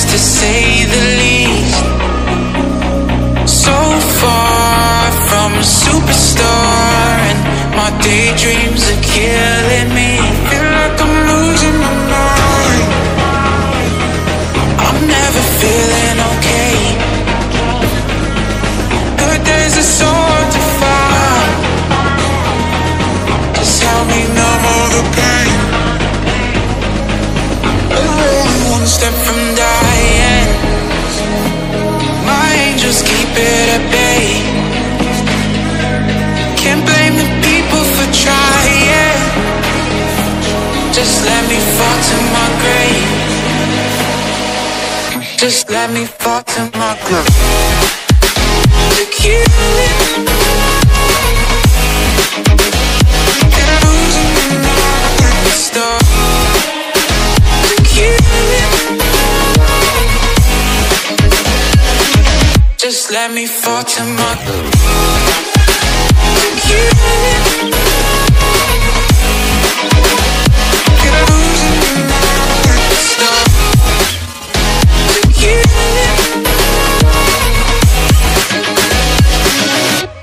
mess to say the least. So far from a superstar, and my daydreams fall to my grave. Just let me fall to my grave. Kill it. Just let me fall to my grave.